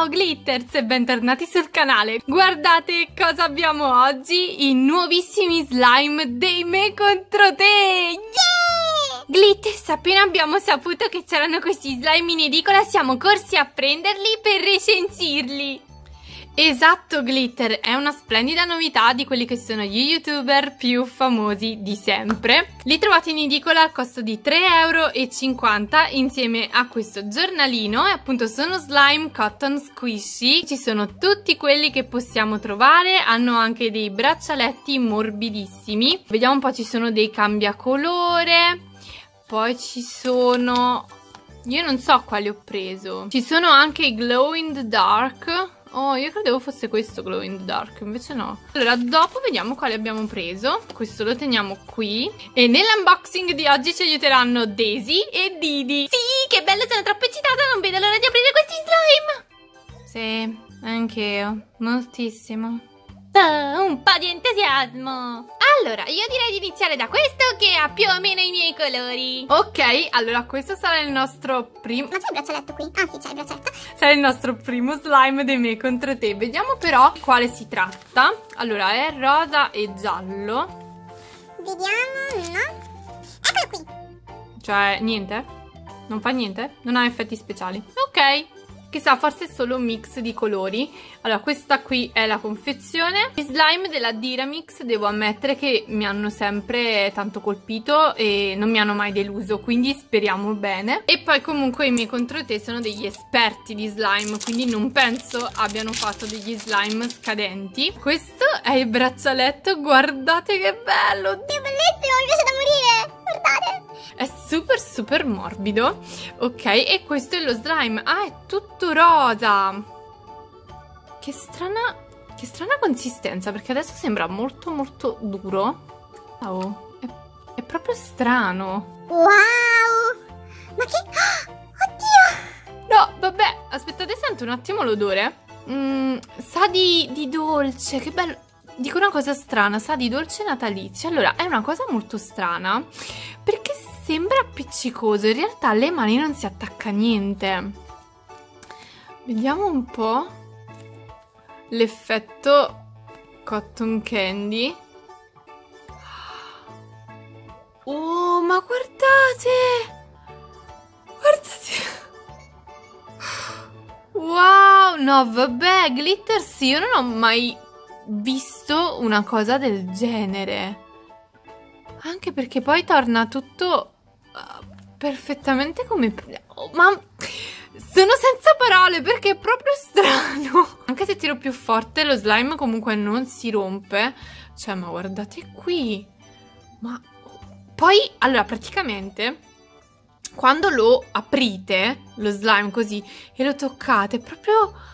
Ciao Glitters e bentornati sul canale. Guardate cosa abbiamo oggi I nuovissimi slime dei me contro te. Yeah! Glitters appena abbiamo saputo che c'erano questi slime in edicola Siamo corsi a prenderli per recensirli Esatto Glitter, è una splendida novità di quelli che sono gli youtuber più famosi di sempre. Li trovate in edicola al costo di 3,50 euro insieme a questo giornalino e appunto sono slime cotton squishy. Ci sono tutti quelli che possiamo trovare, hanno anche dei braccialetti morbidissimi. Vediamo un po', ci sono dei cambiacolore, poi ci sono... Io non so quali ho preso. Ci sono anche i glow in the dark Oh, io credevo fosse questo glow in the dark, invece no. Allora, dopo vediamo quale abbiamo preso. Questo lo teniamo qui. E nell'unboxing di oggi ci aiuteranno Daisy e Didi. Sì, che bello, sono troppo eccitata, non vedo l'ora di aprire questi slime. Sì, anch'io, moltissimo. Un po' di entusiasmo. Allora, io direi di iniziare da questo che ha più o meno i miei colori. Ok, allora questo sarà il nostro primo... Ma c'è il braccialetto qui? Ah sì, c'è il braccialetto. Sarà il nostro primo slime dei miei contro te. Vediamo però quale si tratta. Allora, è rosa e giallo. Vediamo, no? Eccolo qui. Cioè, niente? Non fa niente? Non ha effetti speciali. Ok. Chissà, forse è solo un mix di colori. Allora, questa qui è la confezione. Gli slime della Dyramix devo ammettere che mi hanno sempre tanto colpito e non mi hanno mai deluso, quindi speriamo bene. E poi comunque i miei contro te sono degli esperti di slime, quindi non penso abbiano fatto degli slime scadenti. Questo è il braccialetto, guardate che bello! Che bellissimo, mi piace da! È super super morbido. Ok, e questo è lo slime. Ah, è tutto rosa. Che strana... Che strana consistenza, perché adesso sembra molto molto duro. Oh, è, è proprio strano. Wow! Ma che... oddio! No, vabbè, aspettate, sento un attimo l'odore. Mm, sa di, di dolce, che bello. Dico una cosa strana, sa di dolce natalizio. Allora, è una cosa molto strana, perché sembra appiccicoso, in realtà alle mani non si attacca niente. Vediamo un po' l'effetto cotton candy. Oh, ma guardate! Guardate! Wow, no, vabbè, glitter sì, io non ho mai visto una cosa del genere. Anche perché poi torna tutto uh, perfettamente come... Oh, ma sono senza parole perché è proprio strano. Anche se tiro più forte lo slime comunque non si rompe. Cioè, ma guardate qui. Ma... Poi, allora, praticamente, quando lo aprite, lo slime così, e lo toccate, proprio...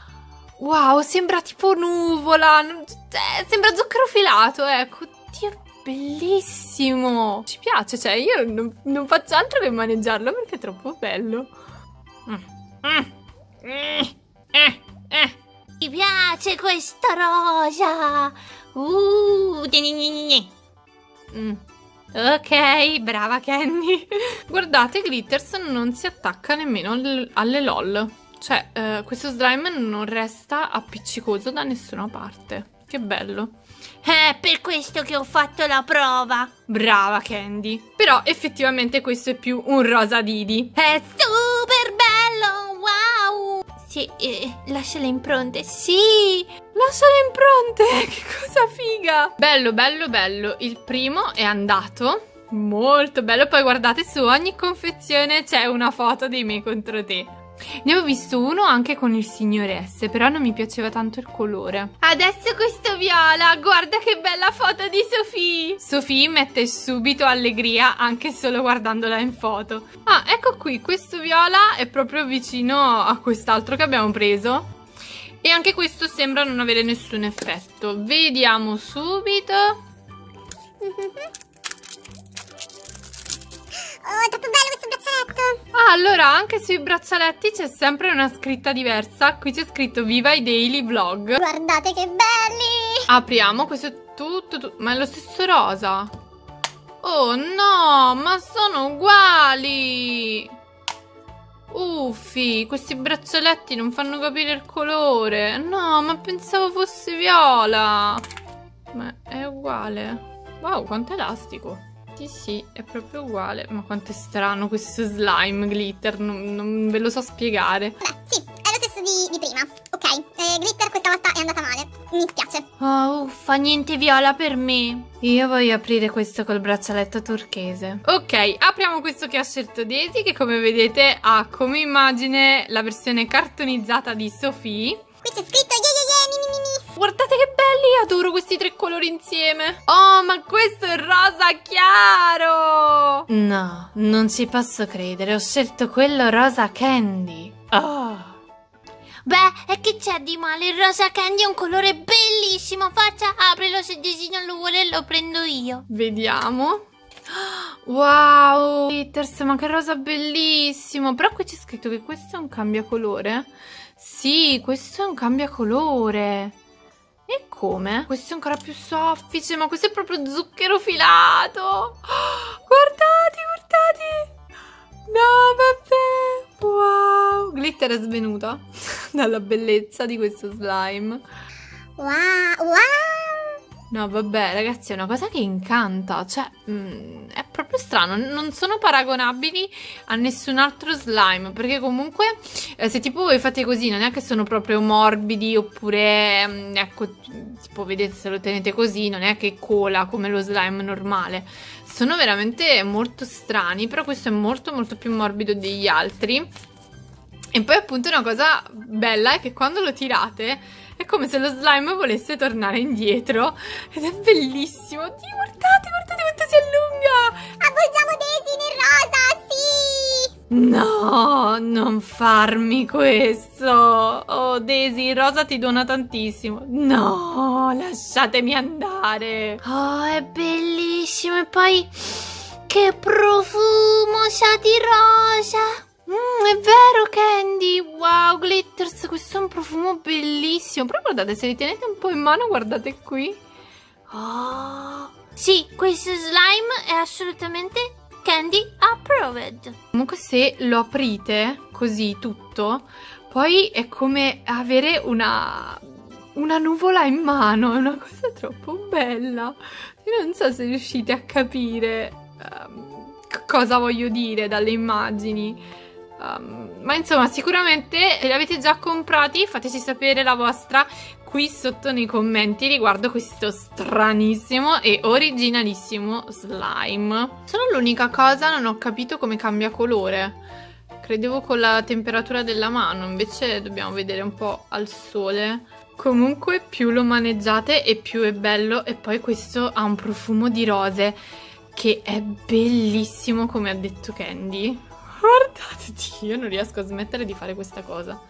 Wow, sembra tipo nuvola, eh, sembra zucchero filato, ecco. Dio, bellissimo! Ci piace, cioè io non, non faccio altro che maneggiarlo perché è troppo bello. Mm. Mm. Mm. Eh, eh. Mi piace questo rosa! Uh, mm. Ok, brava Kenny. Guardate, Glitters non si attacca nemmeno alle LOL. Cioè, eh, questo slime non resta appiccicoso da nessuna parte. Che bello. È per questo che ho fatto la prova. Brava Candy. Però effettivamente questo è più un rosa Didi. È super bello, wow. Sì, eh, lascia le impronte, sì. Lascia le impronte, che cosa figa. Bello, bello, bello. Il primo è andato. Molto bello. Poi guardate su ogni confezione c'è una foto dei miei contro te. Ne ho visto uno anche con il signore S, però non mi piaceva tanto il colore. Adesso questo viola, guarda che bella foto di Sofì! Sofì mette subito allegria anche solo guardandola in foto. Ah, ecco qui, questo viola è proprio vicino a quest'altro che abbiamo preso. E anche questo sembra non avere nessun effetto. Vediamo subito. Oh, troppo bello questo braccialetto! Ah, allora, anche sui braccialetti c'è sempre una scritta diversa. Qui c'è scritto Viva i Daily Vlog. Guardate che belli! Apriamo, questo è tutto, tutto, ma è lo stesso rosa. Oh no, ma sono uguali! Uffi, questi braccialetti non fanno capire il colore. No, ma pensavo fosse viola. Ma è uguale. Wow, quanto elastico. Sì, sì, è proprio uguale. Ma quanto è strano questo slime glitter. Non, non ve lo so spiegare. Beh, sì, è lo stesso di, di prima. Ok, eh, glitter questa volta è andata male. Mi spiace. Oh, uffa, niente viola per me. Io voglio aprire questo col braccialetto turchese. Ok, apriamo questo che ha scelto Daisy, che come vedete ha come immagine la versione cartonizzata di Sophie. Qui c'è scritto ye ye ye mi mi mi mi. Guardate che belli, adoro questi tre colori insieme. Oh, ma questo è rosa chiaro. No, non ci posso credere, ho scelto quello rosa candy. Oh. Beh, e che c'è di male? Il rosa candy è un colore bellissimo. Faccia, aprilo se Daisy non lo vuole, lo prendo io. Vediamo. Wow, glitters, ma che rosa bellissimo. Però qui c'è scritto che questo è un cambiacolore. Sì, questo è un cambiacolore. E come? Questo è ancora più soffice, ma questo è proprio zucchero filato. Guardate, guardate. No, vabbè. Wow. Glitter è svenuta dalla bellezza di questo slime. Wow, wow. No, vabbè, ragazzi, è una cosa che incanta. Cioè, mm, è proprio strano. Non sono paragonabili a nessun altro slime. Perché comunque, eh, se tipo voi fate così, non è che sono proprio morbidi. Oppure, mm, ecco, tipo, vedete, se lo tenete così, non è che cola come lo slime normale. Sono veramente molto strani. Però questo è molto, molto più morbido degli altri. E poi, appunto, una cosa bella è che quando lo tirate. È come se lo slime volesse tornare indietro. Ed è bellissimo. Oddio, guardate, guardate quanto si allunga. Avvolgiamo Daisy nel rosa, sì. No, non farmi questo. Oh, Daisy, il rosa ti dona tantissimo. No, lasciatemi andare. Oh, è bellissimo. E poi, che profumo sa di rosa. Mm, è vero, Candy! Wow, Glitters, questo è un profumo bellissimo. Però guardate, se li tenete un po' in mano, guardate qui. Oh. Sì, questo slime è assolutamente candy approved. Comunque se lo aprite così tutto, poi è come avere una, una nuvola in mano. È una cosa troppo bella. Io non so se riuscite a capire um, cosa voglio dire dalle immagini. Um, ma insomma, sicuramente li avete già comprati. Fateci sapere la vostra qui sotto nei commenti riguardo questo stranissimo e originalissimo slime. Solo l'unica cosa, non ho capito come cambia colore. Credevo con la temperatura della mano, invece dobbiamo vedere un po' al sole. Comunque più lo maneggiate e più è bello e poi questo ha un profumo di rose che è bellissimo come ha detto Candy. Guardate, io non riesco a smettere di fare questa cosa.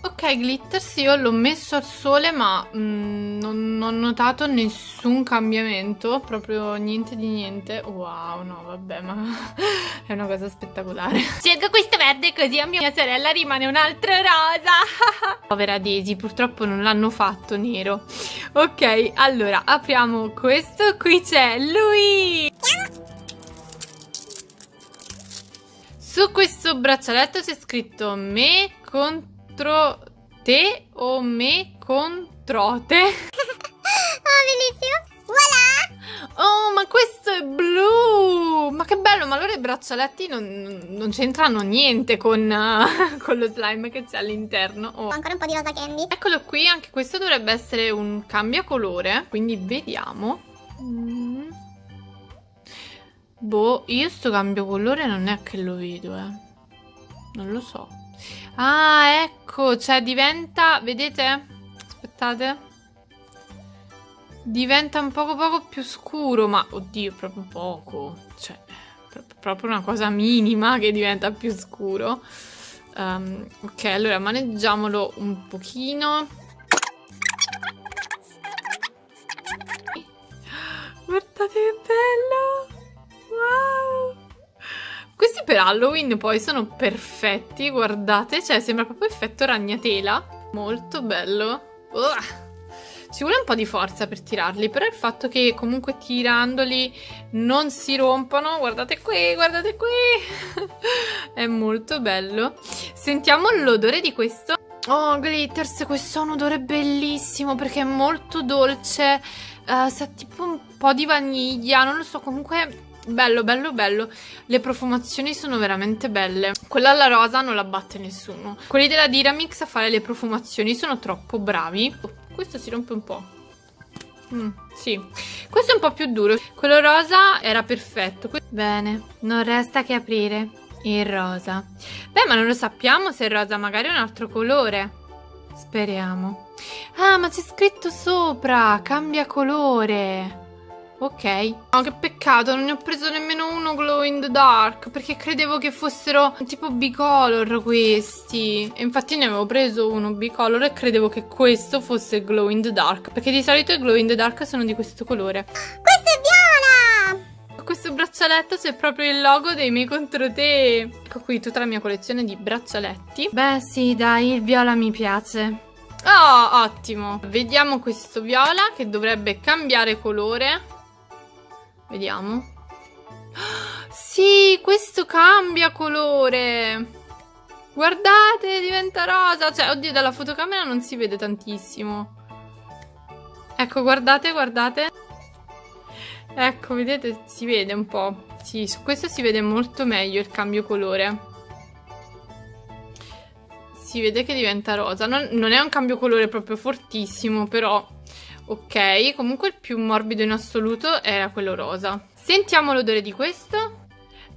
Ok, glitters io l'ho messo al sole ma mm, non, non ho notato nessun cambiamento, proprio niente di niente. Wow, no, vabbè, ma è una cosa spettacolare. Scelgo questo verde così a mia sorella rimane un altro rosa. Povera Daisy, purtroppo non l'hanno fatto nero. Ok, allora, apriamo questo. Qui c'è lui! Su questo braccialetto c'è scritto me contro te o me contro te. oh, bellissimo. Voilà. Oh, ma questo è blu! Ma che bello, ma allora i braccialetti non, non c'entrano niente con, uh, con, lo slime che c'è all'interno. Oh. Ancora un po' di rosa candy. Eccolo qui, anche questo dovrebbe essere un cambiacolore, quindi vediamo. Mm. Boh, io sto cambio colore non è che lo vedo, eh. Non lo so. Ah, ecco, cioè diventa, vedete? Aspettate. Diventa un poco poco più scuro, ma oddio, proprio poco. Cioè, proprio una cosa minima che diventa più scuro. Um, ok, allora maneggiamolo un pochino. Per Halloween poi sono perfetti, guardate, cioè sembra proprio effetto ragnatela. Molto bello. Uh. Ci vuole un po' di forza per tirarli, però il fatto che comunque tirandoli non si rompano, guardate qui, guardate qui, è molto bello. Sentiamo l'odore di questo. Oh, Glitters, questo ha un odore bellissimo perché è molto dolce, uh, sa tipo un po' di vaniglia, non lo so, comunque bello, bello, bello. Le profumazioni sono veramente belle. Quella alla rosa non la batte nessuno. Quelli della Dyramix a fare le profumazioni sono troppo bravi. Oh, questo si rompe un po'. Mm, sì, questo è un po' più duro. Quello rosa era perfetto. Bene, non resta che aprire il rosa. Beh, ma non lo sappiamo se il rosa magari è un altro colore. Speriamo. Ah, ma c'è scritto sopra, cambia colore. Ok. Oh, che peccato, non ne ho preso nemmeno uno glow in the dark, perché credevo che fossero tipo bicolor questi. E infatti ne avevo preso uno bicolor e credevo che questo fosse glow in the dark, perché di solito i glow in the dark sono di questo colore. Questo è viola! questo braccialetto c'è proprio il logo dei miei contro te. Ecco qui tutta la mia collezione di braccialetti. Beh sì, dai, il viola mi piace. Oh, ottimo. Vediamo questo viola che dovrebbe cambiare colore. Vediamo. Sì, questo cambia colore. Guardate, diventa rosa. Cioè, oddio, dalla fotocamera non si vede tantissimo. Ecco, guardate, guardate. Ecco, vedete, si vede un po'. Sì, su questo si vede molto meglio il cambio colore. Si vede che diventa rosa. Non, non è un cambio colore proprio fortissimo, però... Ok, comunque il più morbido in assoluto era quello rosa. Sentiamo l'odore di questo.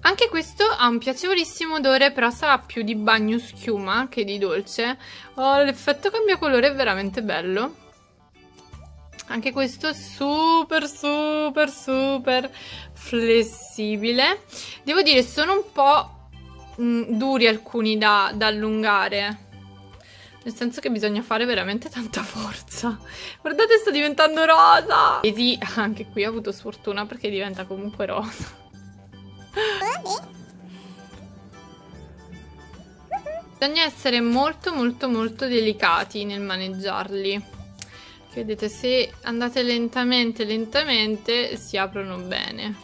Anche questo ha un piacevolissimo odore, però sarà più di bagno schiuma che di dolce. Oh, l'effetto cambia colore è veramente bello. Anche questo è super, super, super flessibile. Devo dire, sono un po' mm, duri alcuni da, da allungare. Nel senso che bisogna fare veramente tanta forza. Guardate, sta diventando rosa! Sì, anche qui ho avuto sfortuna perché diventa comunque rosa. Bisogna essere molto molto molto delicati nel maneggiarli. Vedete, se andate lentamente, lentamente, si aprono bene.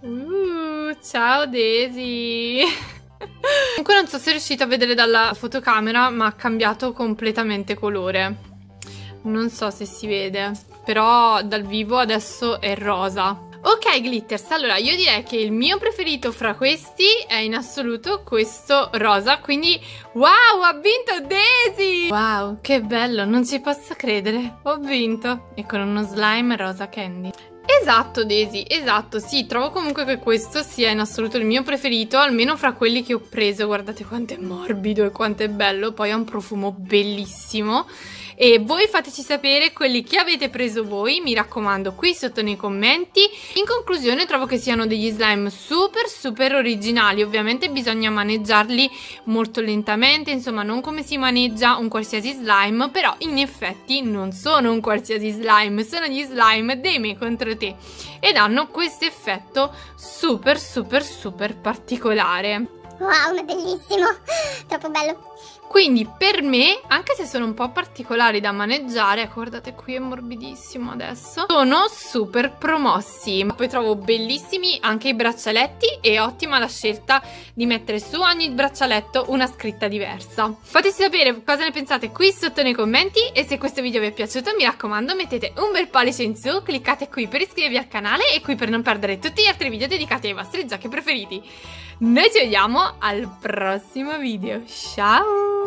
Uh, ciao Daisy! Comunque non so se riuscite a vedere dalla fotocamera, ma ha cambiato completamente colore. Non so se si vede, però dal vivo adesso è rosa. Ok glitters, allora io direi che il mio preferito fra questi è in assoluto questo rosa, quindi wow, ha vinto Daisy! Wow, che bello, non ci posso credere, ho vinto! E con uno slime rosa candy. Esatto Daisy, esatto, sì, trovo comunque che questo sia in assoluto il mio preferito, almeno fra quelli che ho preso, guardate quanto è morbido e quanto è bello, poi ha un profumo bellissimo e voi fateci sapere quelli che avete preso voi, mi raccomando qui sotto nei commenti. In conclusione trovo che siano degli slime super super originali, ovviamente bisogna maneggiarli molto lentamente, insomma non come si maneggia un qualsiasi slime, però in effetti non sono un qualsiasi slime, sono gli slime dei me contro te ed hanno questo effetto super super super particolare. Wow, è bellissimo, troppo bello. Quindi per me, anche se sono un po' particolari da maneggiare, guardate qui è morbidissimo adesso, sono super promossi. Poi trovo bellissimi anche i braccialetti e ottima la scelta di mettere su ogni braccialetto una scritta diversa. Fateci sapere cosa ne pensate qui sotto nei commenti e se questo video vi è piaciuto mi raccomando mettete un bel pollice in su, cliccate qui per iscrivervi al canale e qui per non perdere tutti gli altri video dedicati ai vostri giochi preferiti. Noi ci vediamo al prossimo video, ciao!